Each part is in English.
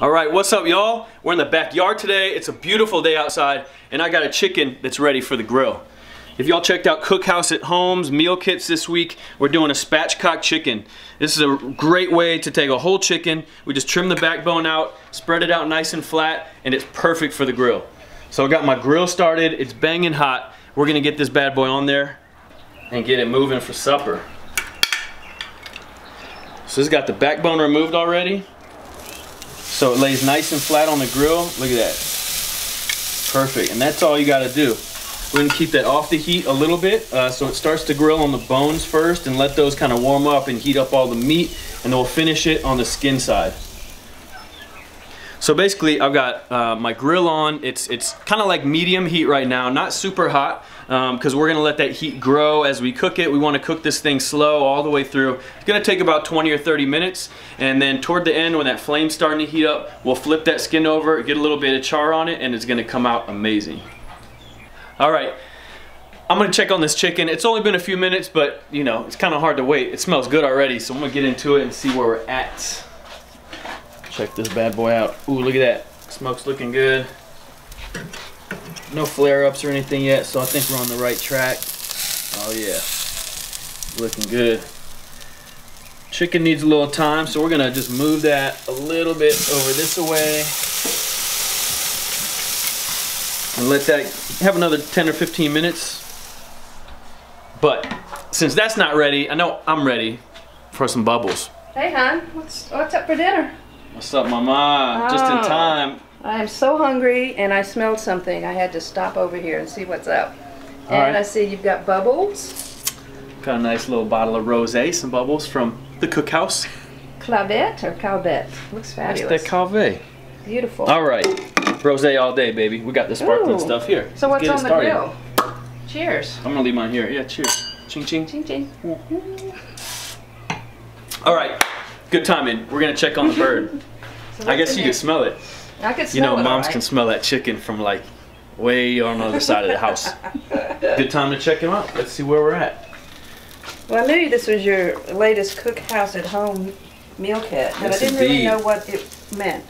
All right, what's up y'all? We're in the backyard today. It's a beautiful day outside and I got a chicken that's ready for the grill. If y'all checked out Cookhouse at Home's meal kits this week, we're doing a spatchcock chicken. This is a great way to take a whole chicken, we just trim the backbone out, spread it out nice and flat, and it's perfect for the grill. So I got my grill started, it's banging hot. We're gonna get this bad boy on there and get it moving for supper. So it's got the backbone removed already. So it lays nice and flat on the grill. Look at that. Perfect. And that's all you got to do. We're going to keep that off the heat a little bit uh, so it starts to grill on the bones first and let those kind of warm up and heat up all the meat and then we'll finish it on the skin side. So basically I've got uh, my grill on. It's, it's kind of like medium heat right now, not super hot because um, we're gonna let that heat grow as we cook it. We wanna cook this thing slow all the way through. It's gonna take about 20 or 30 minutes and then toward the end when that flame's starting to heat up, we'll flip that skin over, get a little bit of char on it and it's gonna come out amazing. All right, I'm gonna check on this chicken. It's only been a few minutes, but you know, it's kind of hard to wait. It smells good already, so I'm gonna get into it and see where we're at. Check this bad boy out. Ooh, look at that. Smoke's looking good. No flare-ups or anything yet, so I think we're on the right track. Oh yeah, looking good. Chicken needs a little time, so we're gonna just move that a little bit over this way. And let that have another 10 or 15 minutes. But since that's not ready, I know I'm ready for some bubbles. Hey, hon, what's what's up for dinner? What's up, mama? Oh. Just in oh. time. I am so hungry and I smelled something. I had to stop over here and see what's up. All and right. I see you've got bubbles. Got a nice little bottle of rosé, some bubbles from the cookhouse. Clavet or Calvet? Looks fabulous. That's the Calvet. Beautiful. All right. Rosé all day, baby. We got the sparkling Ooh. stuff here. So what's on the grill? Cheers. I'm gonna leave mine here. Yeah, cheers. Ching ching. Ching ching. All right. Good timing. We're gonna check on the bird. so I guess you can smell it. I could smell You know, it, moms right. can smell that chicken from like way on the other side of the house. Good time to check him out. Let's see where we're at. Well, I knew this was your latest cookhouse at home meal kit, but yes, I didn't indeed. really know what it meant.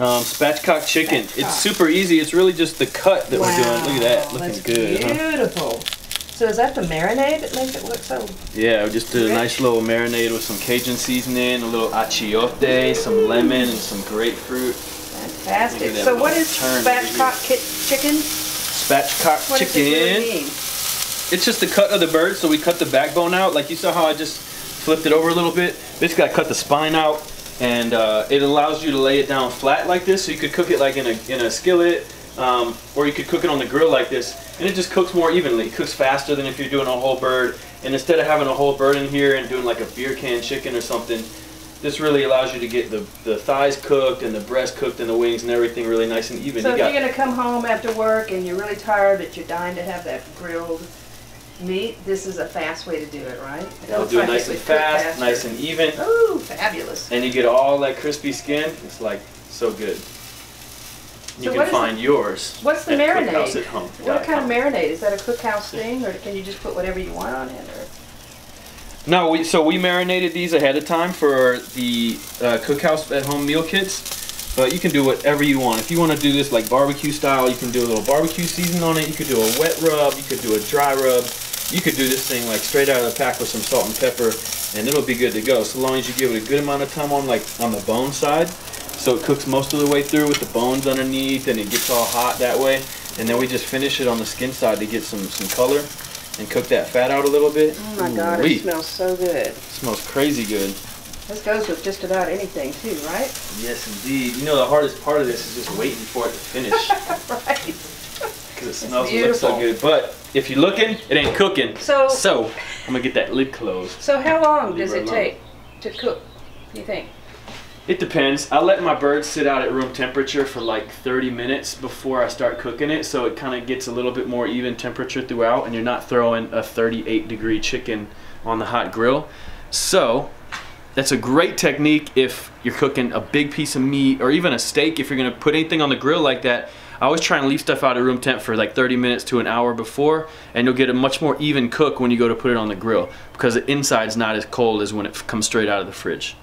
Um, spatchcock chicken. Spatchcock. It's super easy. It's really just the cut that wow. we're doing. Look at that. Looking That's good. Beautiful. Huh? So is that the marinade that makes it look so Yeah, we just did a nice little marinade with some Cajun seasoning, a little achiote, some lemon, and some grapefruit. Fantastic. So what is spatchcock chicken? Spatchcock what chicken. It really it's just the cut of the bird, so we cut the backbone out. Like you saw how I just flipped it over a little bit. Basically, I cut the spine out, and uh, it allows you to lay it down flat like this, so you could cook it like in a, in a skillet, um, or you could cook it on the grill like this, and it just cooks more evenly. It cooks faster than if you're doing a whole bird. And instead of having a whole bird in here and doing like a beer can chicken or something, this really allows you to get the, the thighs cooked and the breast cooked and the wings and everything really nice and even. So you if you're going to come home after work and you're really tired but you're dying to have that grilled meat, this is a fast way to do it, right? It I'll do it nice and fast, nice and even. Ooh, fabulous. And you get all that crispy skin. It's like so good. You so can find the, yours. What's the marinade? At home. What kind of marinade? Is that a cookhouse thing, or can you just put whatever you want on it? Or? No, we, so we marinated these ahead of time for the uh, cookhouse at home meal kits. But you can do whatever you want. If you want to do this like barbecue style, you can do a little barbecue season on it. You could do a wet rub. You could do a dry rub. You could do this thing like straight out of the pack with some salt and pepper, and it'll be good to go. So long as you give it a good amount of time on like on the bone side, so it cooks most of the way through with the bones underneath, and it gets all hot that way. And then we just finish it on the skin side to get some some color, and cook that fat out a little bit. Oh my God, it smells so good. It smells crazy good. This goes with just about anything too, right? Yes, indeed. You know, the hardest part of this is just waiting for it to finish. right. Because it smells and looks so good. But if you're looking, it ain't cooking. So, so I'm gonna get that lid closed. So how long does it take to cook? Do you think? It depends. I let my birds sit out at room temperature for like 30 minutes before I start cooking it, so it kind of gets a little bit more even temperature throughout, and you're not throwing a 38 degree chicken on the hot grill. So that's a great technique if you're cooking a big piece of meat or even a steak. If you're gonna put anything on the grill like that, I always try and leave stuff out at room temp for like 30 minutes to an hour before, and you'll get a much more even cook when you go to put it on the grill because the inside's not as cold as when it comes straight out of the fridge.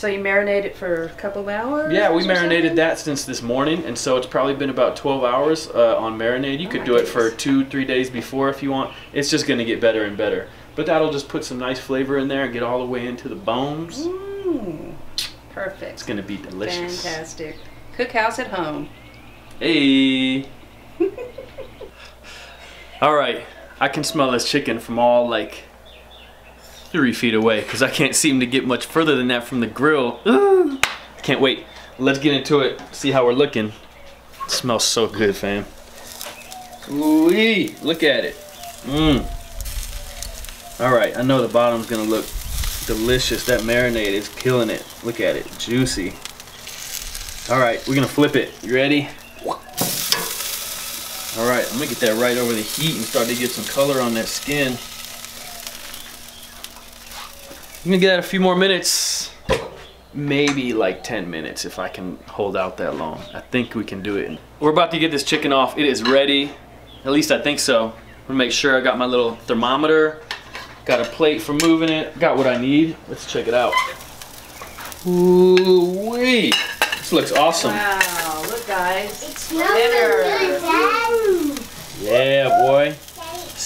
So you marinate it for a couple of hours? Yeah, we marinated something? that since this morning, and so it's probably been about 12 hours uh, on marinade. You Oh could do it for two, three days before if you want. It's just gonna get better and better. But that'll just put some nice flavor in there and get all the way into the bones. Mm, perfect. It's gonna be delicious. Fantastic. Cookhouse at home. Hey. all right, I can smell this chicken from all like three feet away because I can't seem to get much further than that from the grill. Ooh. Can't wait. Let's get into it. See how we're looking. It smells so good, fam. Ooh, look at it. Mmm. All right, I know the bottom's gonna look delicious. That marinade is killing it. Look at it, juicy. All right, we're gonna flip it. You ready? All right, I'm gonna get that right over the heat and start to get some color on that skin. I'm gonna get that a few more minutes. Maybe like 10 minutes if I can hold out that long. I think we can do it. We're about to get this chicken off. It is ready. At least I think so. I'm gonna make sure I got my little thermometer. Got a plate for moving it. Got what I need. Let's check it out. Ooh wee. This looks awesome. Wow, look guys. It smells Dinner. so. Yeah, boy.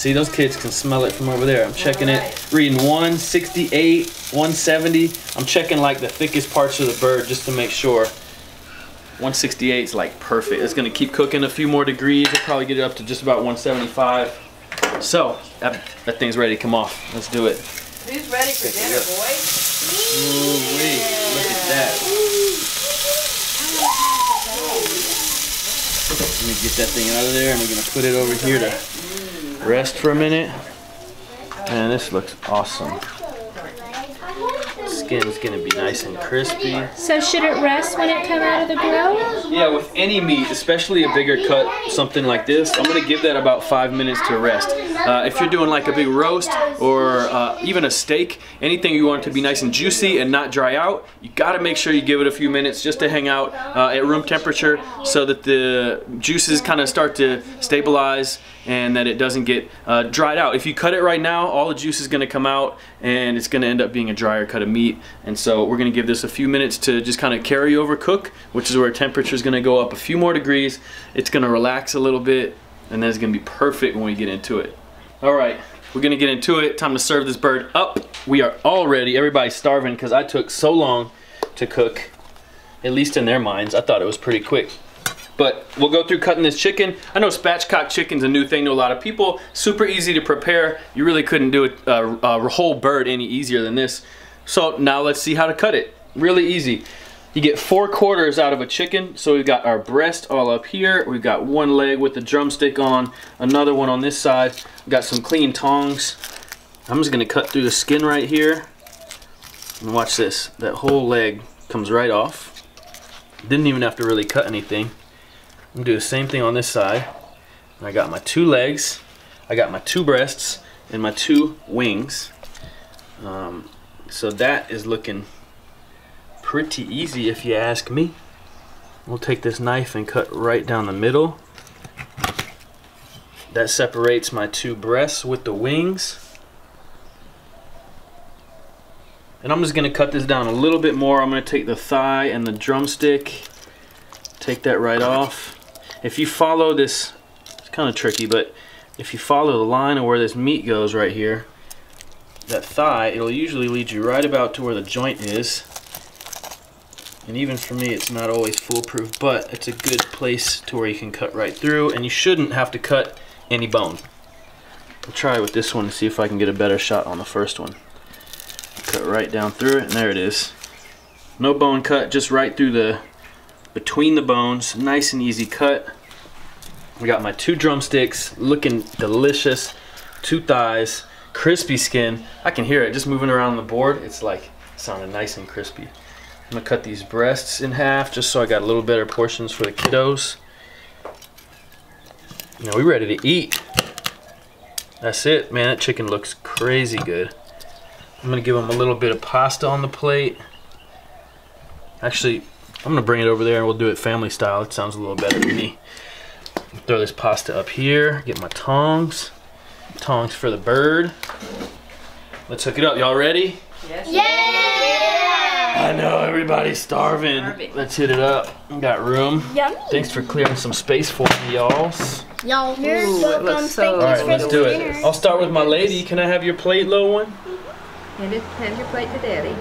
See, those kids can smell it from over there. I'm checking it, Alright. reading 168, 170. I'm checking like the thickest parts of the bird just to make sure. 168 is like perfect. It's gonna keep cooking a few more degrees. We'll probably get it up to just about 175. So, that, that thing's ready to come off. Let's do it. Who's ready for Pick dinner, up. boys? Ooh, wee. Look at that. Let me get that thing out of there and we're gonna put it over here to rest for a minute. Man, this looks awesome. Skin's gonna be nice and crispy. So should it rest when it come out of the grill? Yeah, with any meat, especially a bigger cut, something like this, I'm gonna give that about five minutes to rest. Uh, if you're doing like a big roast or uh, even a steak, anything you want it to be nice and juicy and not dry out, you gotta make sure you give it a few minutes just to hang out uh, at room temperature so that the juices kind of start to stabilize and that it doesn't get uh, dried out. If you cut it right now, all the juice is gonna come out and it's gonna end up being a drier cut of meat. And so we're gonna give this a few minutes to just kind of carry over cook, which is where temperature is gonna go up a few more degrees. It's gonna relax a little bit and then it's gonna be perfect when we get into it. All right, we're gonna get into it. Time to serve this bird up. We are all ready. Everybody's starving because I took so long to cook. At least in their minds, I thought it was pretty quick. But we'll go through cutting this chicken. I know spatchcock chicken's a new thing to a lot of people. Super easy to prepare. You really couldn't do it, uh, a whole bird any easier than this. So now let's see how to cut it. Really easy. You get four quarters out of a chicken. So we've got our breast all up here. We've got one leg with the drumstick on, another one on this side. We've got some clean tongs. I'm just gonna cut through the skin right here. And watch this, that whole leg comes right off. Didn't even have to really cut anything. I'm gonna do the same thing on this side. I got my two legs, I got my two breasts, and my two wings. Um, so that is looking pretty easy if you ask me. We'll take this knife and cut right down the middle. That separates my two breasts with the wings. And I'm just gonna cut this down a little bit more. I'm gonna take the thigh and the drumstick, take that right off. If you follow this, it's kind of tricky, but if you follow the line of where this meat goes right here, that thigh, it'll usually lead you right about to where the joint is. And even for me, it's not always foolproof, but it's a good place to where you can cut right through, and you shouldn't have to cut any bone. I'll try with this one to see if I can get a better shot on the first one. Cut right down through it, and there it is. No bone cut, just right through the, between the bones. Nice and easy cut. We got my two drumsticks, looking delicious. Two thighs, crispy skin. I can hear it just moving around the board. It's like sounding nice and crispy. I'm gonna cut these breasts in half just so I got a little better portions for the kiddos. Now we ready to eat. That's it, man. That chicken looks crazy good. I'm gonna give them a little bit of pasta on the plate. Actually, I'm gonna bring it over there and we'll do it family style. It sounds a little better to me. Throw this pasta up here. Get my tongs. Tongs for the bird. Let's hook it up. Y'all ready? Yes. Yeah! I know everybody's starving. Starving. Let's hit it up. We Got room. Yummy. Thanks for clearing some space for me, y'all. Y'all, you're Ooh, welcome. looks so Thank All you right, let's the do dinner. it. I'll start with my lady. Can I have your plate, little one? Mm-hmm. Hand, it, hand your plate to Daddy.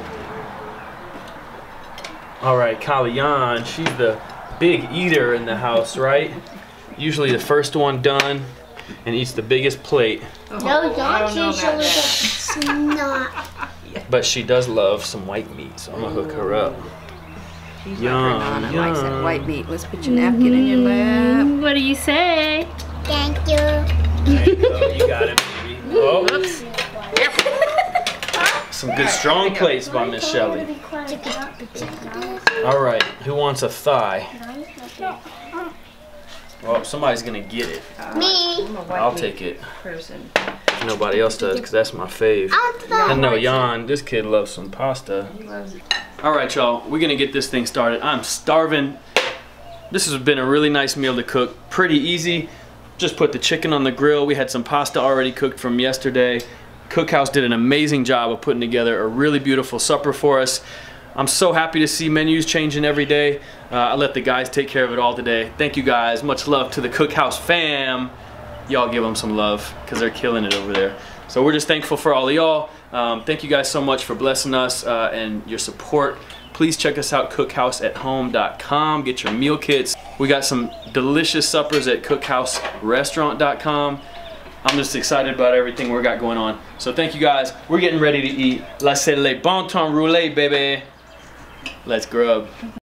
All right, Kalian, she's the big eater in the house, right? Usually the first one done and eats the biggest plate, oh, No, I don't don't know usually about that. not. but she does love some white meat, so I'm gonna hook her up. She's Yum, my Nana likes that white meat. Let's put your napkin in your lap. Mm, what do you say? Thank you. There you go, you got it, baby. Oh, Oops. some good strong plates by Miss Shelley. All right, who wants a thigh? Well, somebody's gonna get it. Uh, Me. I'm a white I'll meat take it. person. Nobody else does, because that's my fave. I know Jan, this kid loves some pasta. He loves it. All right, y'all, we're gonna get this thing started. I'm starving. This has been a really nice meal to cook. Pretty easy. Just put the chicken on the grill. We had some pasta already cooked from yesterday. Cookhouse did an amazing job of putting together a really beautiful supper for us. I'm so happy to see menus changing every day. Uh, I let the guys take care of it all today. Thank you guys. Much love to the Cookhouse fam. Y'all give them some love because they're killing it over there. So we're just thankful for all of y'all. Um, thank you guys so much for blessing us uh, and your support. Please check us out, cookhouseathome.com. Get your meal kits. We got some delicious suppers at cookhouserestaurant.com. I'm just excited about everything we got going on. So thank you guys. We're getting ready to eat. Laissez le bon temps rouler, baby. Let's grub.